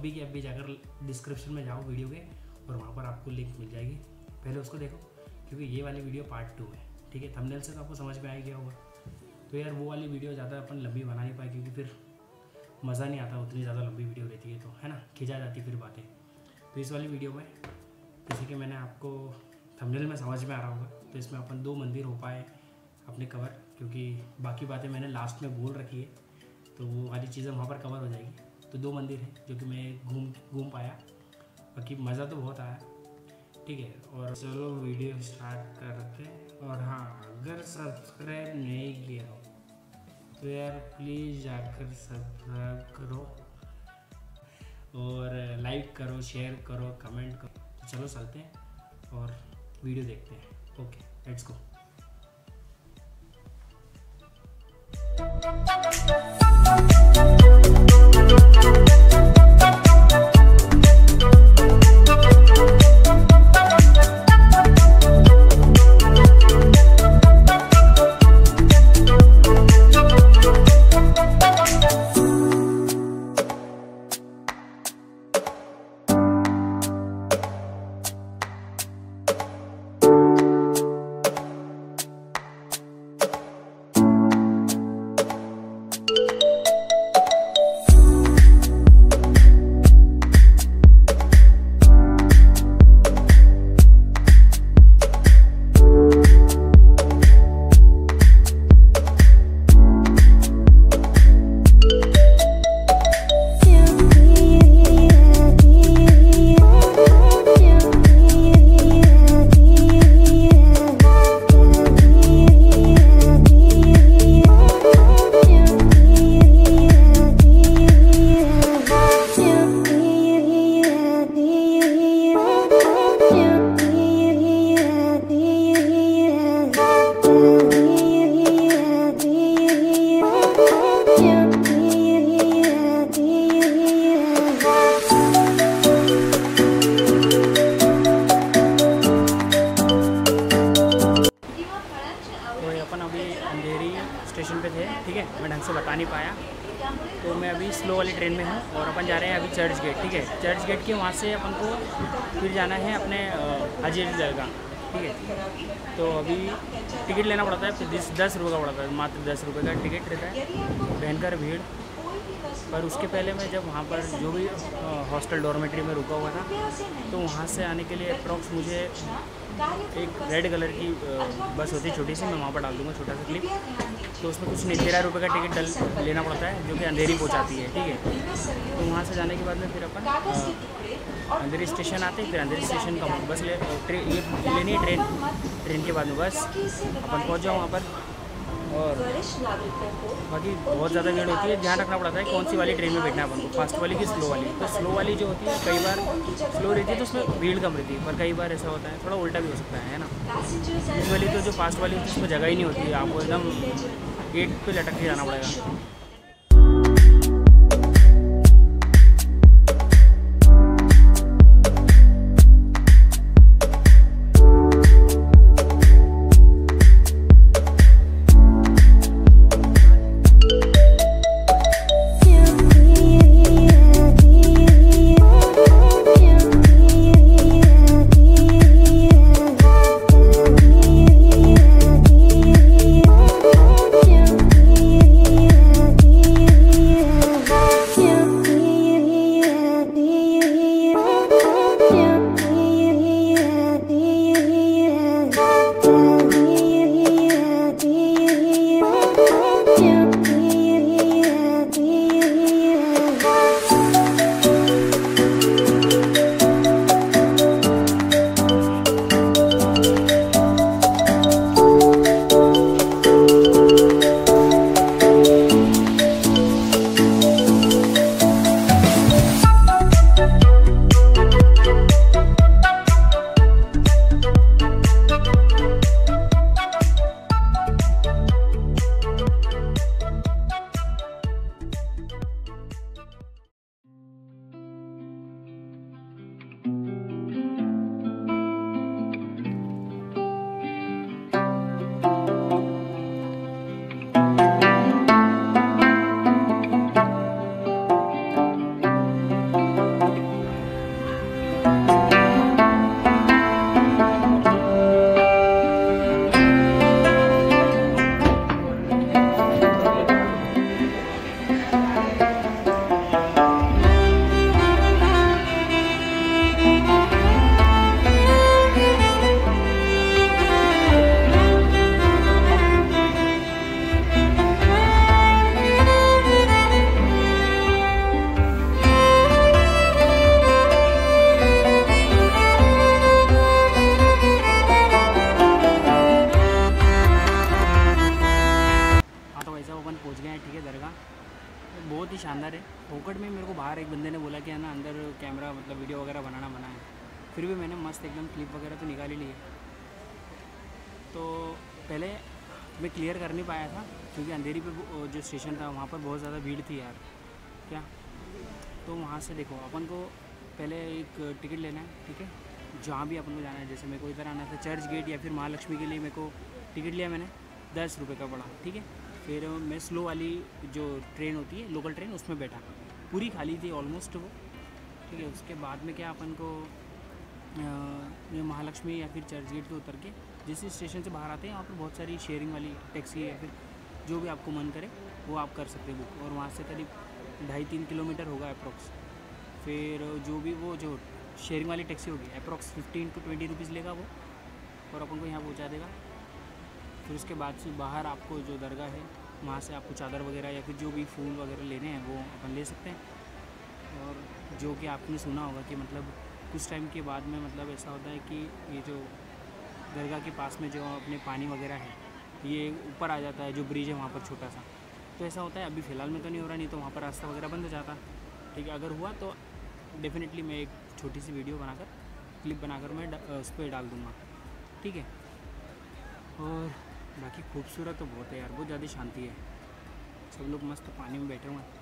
अभी के, अभी जाकर डिस्क्रिप्शन में जाओ वीडियो के, और वहाँ पर आपको लिंक मिल जाएगी। पहले उसको देखो, क्योंकि ये वाली वीडियो पार्ट टू है, ठीक है? थंबनेल से तो आपको समझ में आ गया होगा। तो यार वो वाली वीडियो ज़्यादा अपन लंबी बना नहीं पाए, क्योंकि फिर मज़ा नहीं आता, उतनी ज़्यादा लंबी वीडियो रहती है तो है ना? खिंचा जाती फिर बातें। तो इस वाली वीडियो में, जैसे कि मैंने आपको थंबनेल में समझ में आ रहा होगा तो इसमें अपन दो मंदिर हो पाए अपने कवर क्योंकि बाकी बातें मैंने लास्ट में बोल रखी है तो वो वाली चीज़ें वहाँ पर कवर हो जाएगी। तो दो मंदिर हैं जो कि मैं घूम घूम पाया। बाकी मज़ा तो बहुत आया। ठीक है, और चलो वीडियो स्टार्ट करते हैं। और हाँ अगर सब्सक्राइब नहीं किया हो तो यार प्लीज़ जाकर सब्सक्राइब करो। और लाइक करो, शेयर करो, कमेंट करो। तो चलो चलते हैं और वीडियो देखते हैं। ओके लेट्स गो मैं ढंग से बता नहीं पाया। तो मैं अभी स्लो वाली ट्रेन में हूँ और अपन जा रहे हैं अभी चर्च गेट, ठीक है? चर्च गेट के वहाँ से अपन को फिर जाना है अपने हाजी दरगाह ठीक है? तो अभी टिकट लेना पड़ता है, फिर दस दस रुपये का पड़ता है, मात्र दस रुपये का टिकट रहता है। भयंकर भीड़। पर उसके पहले मैं जब वहाँ पर जो भी हॉस्टल डॉर्मेट्री में रुका हुआ था तो वहाँ से आने के लिए अप्रॉक्स मुझे एक रेड कलर की बस होती है छोटी सी, मैं वहाँ पर डाल दूँगा, छोटा सा क्लिप तो उसमें कुछ नहीं, तेरह रुपये का टिकट डल लेना पड़ता है, जो कि अंधेरी पहुँचाती है, ठीक है? तो वहाँ से जाने के बाद में फिर अपन अंधेरी स्टेशन आते हैं, फिर अंधेरी स्टेशन का बस ले ट्रेन ये लेनी है ट्रेन ट्रेन के बाद में बस, अपन पहुँच जाओ वहाँ पर। और बाकी बहुत ज़्यादा भीड़ होती है, ध्यान रखना पड़ता है कौन सी वाली ट्रेन में बैठना है अपन को, फास्ट वाली की स्लो वाली। तो स्लो वाली जो होती है, कई बार स्लो रहती है तो उसमें भीड़ कम रहती है, पर कई बार ऐसा होता है, थोड़ा उल्टा भी हो सकता है ना? यूजली तो जो फास्ट वाली होती है, उसमें जगह ही नहीं होती है आपको एकदम गेट पे लटक के जाना पड़ेगा। ही में मेरे को बाहर एक बंदे ने बोला कि है ना, अंदर कैमरा मतलब वीडियो वगैरह बनाना बना है। फिर भी मैंने मस्त एकदम क्लिप वगैरह तो निकाल ही ली तो पहले मैं क्लियर कर नहीं पाया था, क्योंकि अंधेरी पे जो स्टेशन था, वहाँ पर बहुत ज़्यादा भीड़ थी यार। क्या? तो वहाँ से देखो, अपन को पहले एक टिकट लेना है, ठीक है? जहाँ भी अपन को जाना है, जैसे मेरे को इधर आना था चर्च गेट या फिर महालक्ष्मी के लिए मेरे को टिकट लिया मैंने, दस रुपये का पड़ा, ठीक है? फिर मैं स्लो वाली जो ट्रेन होती है लोकल ट्रेन उसमें बैठा। पूरी खाली थी ऑलमोस्ट वो। ठीक है, उसके बाद में क्या अपन को महालक्ष्मी या फिर चर्च गेट पे उतर के, जिस स्टेशन से बाहर आते हैं, वहाँ पर बहुत सारी शेयरिंग वाली टैक्सी या फिर जो भी आपको मन करे, वो आप कर सकते हैं बुक और वहाँ से करीब ढाई तीन किलोमीटर होगा अप्रोक्स फिर जो भी वो जो शेयरिंग वाली टैक्सी होगी approx fifteen to twenty rupees लेगा वो। और अपन को यहाँ पहुँचा देगा। फिर उसके बाद से बाहर आपको जो दरगाह है, वहाँ से आपको चादर वगैरह या फिर जो भी फूल वगैरह लेने हैं, वो अपन ले सकते हैं। और जो कि आपने सुना होगा कि मतलब कुछ टाइम के बाद में मतलब ऐसा होता है कि ये जो दरगाह के पास में जो अपने पानी वगैरह है, ये ऊपर आ जाता है, जो ब्रिज है वहाँ पर छोटा सा तो ऐसा होता है, अभी फ़िलहाल में तो नहीं हो रहा, नहीं तो वहाँ पर रास्ता वगैरह बंद हो जाता। ठीक है, अगर हुआ तो डेफिनेटली मैं एक छोटी सी वीडियो बनाकर क्लिप बनाकर मैं उस पर डाल दूँगा। ठीक है? और बाकी खूबसूरत तो बहुत है यार, बहुत ज़्यादा शांति है। सब लोग मस्त पानी में बैठे हुए हैं।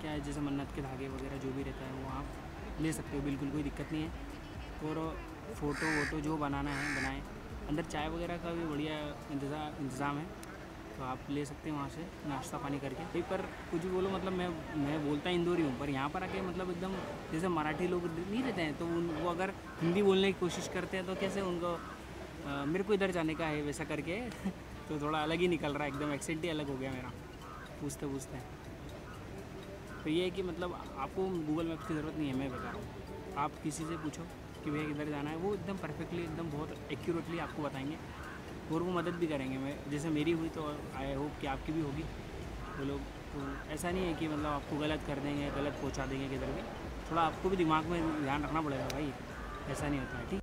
क्या है, जैसे मन्नत के धागे वगैरह जो भी रहता है, वो आप ले सकते हो, बिल्कुल कोई दिक्कत नहीं है। और फ़ोटो वोटो जो बनाना है, बनाएँ। अंदर चाय वगैरह का भी बढ़िया इंतज़ाम है। तो आप ले सकते हैं वहाँ से नाश्ता पानी करके। कहीं पर कुछ भी बोलो मतलब मैं मैं बोलता इंदौरी हूँ पर यहाँ पर आके मतलब एकदम जैसे मराठी लोग नहीं रहते हैं तो उन वो अगर हिंदी बोलने की कोशिश करते हैं तो कैसे उनको आ, मेरे को इधर जाने का है वैसा करके तो थोड़ा अलग ही निकल रहा है एकदम एक्सेंट ही अलग हो गया मेरा। पूछते पूछते तो ये है कि मतलब आपको गूगल मैप की ज़रूरत नहीं है मैं बता रहा हूँ। आप किसी से पूछो कि भैया किधर जाना है वो एकदम परफेक्टली एकदम बहुत एक्यूरेटली आपको बताएँगे। और वो मदद भी करेंगे। मैं, जैसे मेरी हुई तो आई होप कि आपकी भी होगी। वो लोग तो ऐसा नहीं है कि मतलब आपको गलत कर देंगे, गलत पहुँचा देंगे किधर भी। थोड़ा आपको भी दिमाग में ध्यान रखना पड़ेगा भाई। ऐसा नहीं होता है, ठीक?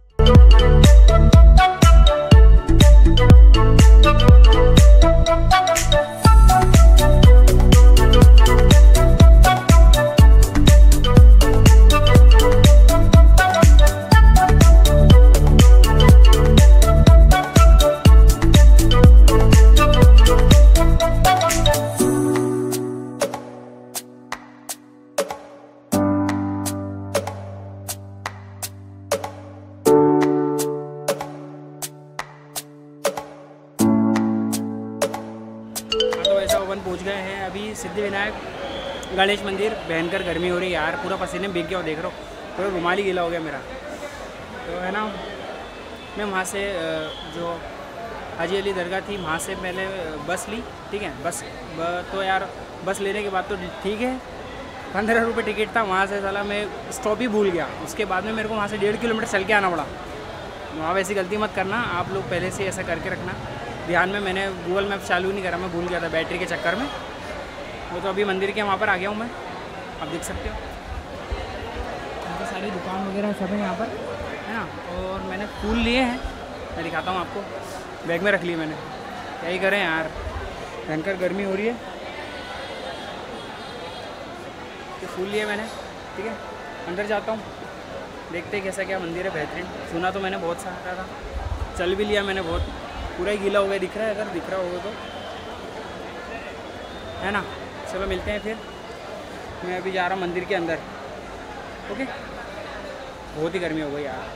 अपन पहुँच गए हैं। अभी सिद्धि विनायक गणेश मंदिर भयंकर गर्मी हो रही है यार पूरा पसीने भीग गया देख रहा हूँ। पूरा रुमाल ही गीला हो गया मेरा। तो है ना मैं वहाँ से जो हाजी अली दरगाह थी वहाँ से मैंने बस ली ठीक है बस ब, तो यार बस लेने के बाद तो ठीक है। पंद्रह रुपये टिकट था वहाँ से साला मैं स्टॉप ही भूल गया। उसके बाद में मेरे को वहाँ से डेढ़ किलोमीटर चल के आना पड़ा। वहाँ वैसी गलती मत करना आप लोग पहले से ऐसा करके रखना। ध्यान में मैंने गूगल मैप चालू नहीं करा मैं भूल गया था बैटरी के चक्कर में। वो तो अभी मंदिर के वहाँ पर आ गया हूँ मैं। आप देख सकते हो। यहाँ पर सारी दुकान वगैरह सब है यहाँ पर। है ना? और मैंने फूल लिए हैं। मैं दिखाता हूँ आपको। बैग में रख लिए मैंने। क्या ही करें यार? भयंकर गर्मी हो रही है। तो फूल लिए मैंने ठीक है? अंदर जाता हूँ। देखते कैसा क्या मंदिर है बेहतरीन। सुना तो मैंने बहुत सारा था। चल भी लिया मैंने बहुत। पूरा ही गीला हो गया दिख रहा है, अगर दिख रहा होगा तो। है ना? चलो मिलते हैं फिर। मैं अभी जा रहा हूँ मंदिर के अंदर। ओके? बहुत ही गर्मी हो गई यार।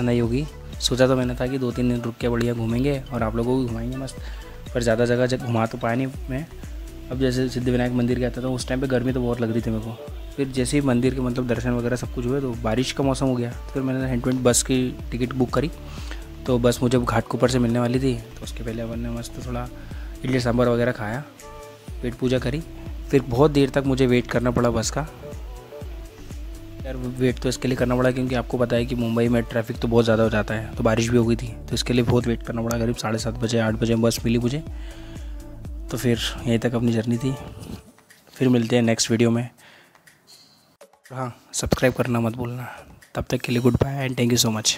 पसंद आई होगी। सोचा तो मैंने था कि दो तीन दिन रुक के बढ़िया घूमेंगे और आप लोगों को घुमाएँगे मस्त। पर ज़्यादा जगह जब घुमा तो पाया नहीं मैं। अब जैसे सिद्धिविनायक मंदिर गया था तो उस टाइम पे गर्मी तो बहुत लग रही थी मेरे को। फिर जैसे ही मंदिर के मतलब दर्शन वगैरह सब कुछ हुए तो बारिश का मौसम हो गया। तो फिर मैंने हैंड बस की टिकट बुक करी। तो बस मुझे घाटकुपर से मिलने वाली थी। तो उसके पहले अपन ने मस्त थोड़ा इडली सांभर वगैरह खाया, पेट पूजा करी। फिर बहुत देर तक मुझे वेट करना पड़ा बस का। यार वेट तो इसके लिए करना पड़ा क्योंकि आपको पता है कि मुंबई में ट्रैफ़िक तो बहुत ज़्यादा हो जाता है तो बारिश भी हो गई थी तो इसके लिए बहुत वेट करना पड़ा। करीब साढ़े सात बजे, आठ बजे बस मिली मुझे तो फिर यहीं तक अपनी जर्नी थी। फिर मिलते हैं नेक्स्ट वीडियो में। हाँ सब्सक्राइब करना मत भूलना। तब तक के लिए goodbye and thank you so much